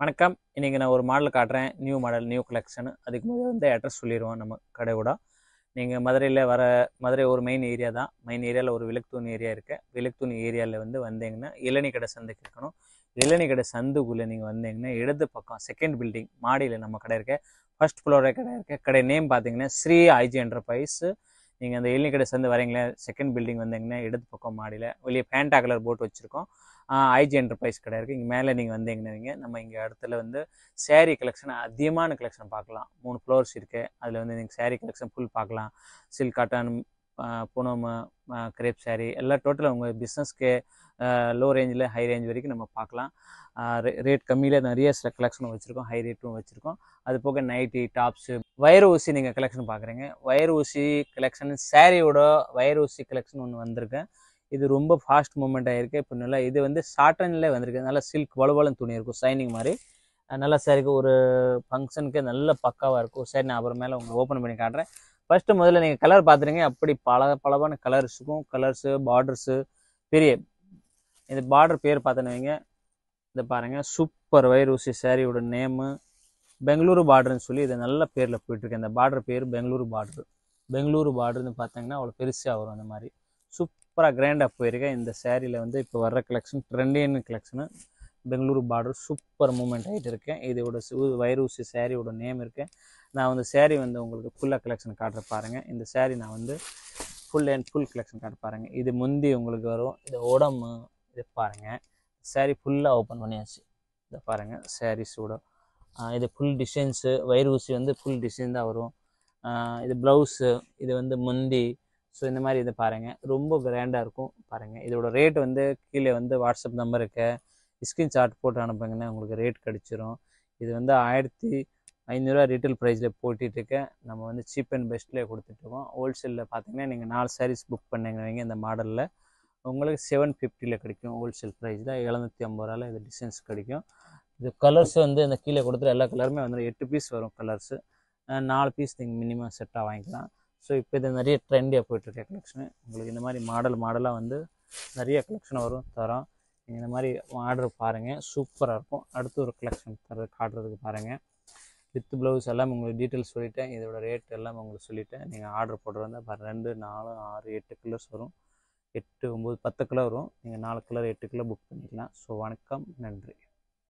வணக்கம். இன்றைக்கி நான் ஒரு மாடல் காட்டுறேன். நியூ மாடல் நியூ கலெக்ஷன் அதுக்கு முதல்ல வந்து அட்ரஸ் சொல்லிடுவோம் நம்ம கடை கூட. நீங்கள் மதுரையில் வர மதுரை ஒரு மெயின் ஏரியா தான். மெயின் ஏரியாவில் ஒரு விளக்குத்தூண் ஏரியா இருக்குது விளக்குத்தூண் ஏரியாவில் வந்து வந்தீங்கன்னா இளநி கடை சந்தைக்கு இருக்கணும் இளநி கடை சந்துக்குள்ளே நீங்கள் வந்தீங்கன்னா இடது பக்கம் செகண்ட் பில்டிங் மாடியில் நம்ம கடை இருக்குது ஃபர்ஸ்ட் ஃப்ளோரே கடை இருக்குது கடை நேம் பார்த்தீங்கன்னா ஸ்ரீ ஐஜி என்டர்பிரைஸ் நீங்கள் அந்த இளநீ கடை சந்து வரீங்களே செகண்ட் பில்டிங் வந்தீங்கன்னா இடது பக்கம் மாடியில் வெளியே பேண்டா கலர் போட்டு வச்சுருக்கோம். ஐஜி என்டர்பிரைஸ் கடை இருக்குது இங்கே மேலே நீங்கள் வந்தீங்கன்னா நம்ம இங்கே இடத்துல வந்து சேரீ கலெக்ஷன் அதிகமான கலெக்ஷன் பார்க்கலாம். மூணு ஃப்ளோர்ஸ் இருக்குது அதில் வந்து நீங்கள் சேரீ கலெக்ஷன் ஃபுல் பார்க்கலாம். Silk cotton Poonam crepe sari எல்லாம் டோட்டலாக உங்கள் பிஸ்னஸ்க்கு லோ ரேஞ்சில் ஹை ரேஞ்ச் வரைக்கும் நம்ம பார்க்கலாம். ரேட் கம்மியில் நிறைய சில கலெக்ஷன் வச்சுருக்கோம் ஹை ரேட்டும் வச்சுருக்கோம். அது போக நைட்டி டாப்ஸு வயர் ஊசி நீங்கள் கலெக்ஷன் பார்க்குறீங்க. வயர் ஊசி கலெக்ஷன் சாரியோட வயர் ஊசி கலெக்ஷன் ஒன்று வந்திருக்கு. இது ரொம்ப ஃபாஸ்ட் மூமெண்ட் ஆகிருக்கு இப்போ நல்லா இது வந்து சாட்டனில் வந்திருக்கு. நல்லா சில்க் வலுவலும் துணி இருக்கும் சைனிங் மாதிரி. நல்லா சாரிக்கு ஒரு ஃபங்க்ஷனுக்கு நல்ல பக்காவாக இருக்கும். சரி நான் அப்புறம் மேலே உங்களுக்கு ஓப்பன் பண்ணி காட்டுறேன். ஃபஸ்ட்டு முதல்ல நீங்கள் கலர் பார்த்துருங்க அப்படி பல பலவான கலர்ஸுக்கும் கலர்ஸு பார்டர்ஸு பெரிய இந்த பார்டர் பேர் பார்த்தோன்னு வைங்க. இதை பாருங்கள் சூப்பர் வைரூசி சாரியோட நேமு பெங்களூரு பார்டர்னு சொல்லி இது நல்ல பேரில் போயிட்டுருக்கு. இந்த பார்டர் பேர் பெங்களூரு பார்டர் பெங்களூரு பார்டர்னு பார்த்தீங்கன்னா அவ்வளோ பெருசாக வரும் அந்த மாதிரி. சூப்பராக கிராண்டாக போயிருக்கேன் இந்த சேரீயில் வந்து இப்போ வர்ற கலெக்ஷன் ட்ரெண்டியன் கலெக்ஷனு பெங்களூரு பார்டர் சூப்பர் மூமெண்ட் ஆகிட்டு இருக்கேன் இதோட வைரூசி சேரீயோட நேம் இருக்குது நான் வந்து சேரீ வந்து உங்களுக்கு ஃபுல்லாக கலெக்ஷன் காட்டுற பாருங்கள் இந்த சேரீ நான் வந்து ஃபுல் அண்ட் ஃபுல் கலெக்ஷன் காட்ட பாருங்கள் இது முந்தி உங்களுக்கு வரும். இது உடம்பு இது பாருங்கள் சேரீ ஃபுல்லாக ஓப்பன் பண்ணியாச்சு. இதை பாருங்கள் சாரீஸோட இது ஃபுல் டிசைன்ஸு வைரூசி வந்து ஃபுல் டிசைன் தான் வரும். இது ப்ளவுஸு இது வந்து முந்தி. ஸோ இந்த மாதிரி இதை பாருங்கள் ரொம்ப கிராண்டாக இருக்கும். பாருங்கள் இதோட ரேட் வந்து கீழே வந்து வாட்ஸ்அப் நம்பர் இருக்குது ஸ்க்ரீன்ஷாட் போட்டு அனுப்புங்கன்னா உங்களுக்கு ரேட் கிடச்சிரும். இது வந்து ஆயிரத்தி ஐநூறுரூவா ரீட்டைல் ப்ரைஸில் போட்டிகிட்ருக்கேன் நம்ம வந்து சீப் அண்ட் பெஸ்ட்லேயே கொடுத்துட்ருக்கோம் ஹோல்சேலில் பார்த்தீங்கன்னா நீங்கள் நாலு சாரீஸ் புக் பண்ணிங்க வைங்க இந்த மாடலில் உங்களுக்கு செவன் ஃபிஃப்டியில் கிடைக்கும் ஹோல்சேல் ப்ரைஸில் எழுநூற்றி ஐம்பது ரூபாயில் இது டிசைன்ஸ் கிடைக்கும். இது கலர்ஸ் வந்து இந்த கீழே கொடுத்துற எல்லா கலருமே வந்து எட்டு பீஸ் வரும் கலர்ஸு நாலு பீஸ் நீங்கள் மினிமம் செட்டாக வாங்கிக்கலாம். ஸோ இப்போ இது நிறைய ட்ரெண்டியாக போயிட்டுருக்க கலெக்ஷனு உங்களுக்கு இந்த மாதிரி மாடல் மாடலாக வந்து நிறைய கலெக்ஷன் வரும் தரோம். இந்த மாதிரி ஆர்டர் பாருங்கள் சூப்பராக இருக்கும். அடுத்து ஒரு கலெக்ஷன் தர காட்டுறதுக்கு பாருங்கள் வித் ப்ளவுஸ் எல்லாம் உங்களுக்கு டீட்டெயில்ஸ் சொல்லிட்டேன். இதோட ரேட் எல்லாம் உங்களுக்கு சொல்லிட்டேன். நீங்கள் ஆர்டர் போட்டு வந்தால் ரெண்டு நாலு ஆறு எட்டு கலர்ஸ் வரும். எட்டு ஒம்பது பத்து கலர் வரும். நீங்கள் நாலு கலர் எட்டு கலர் புக் பண்ணிக்கலாம். ஸோ வணக்கம். நன்றி.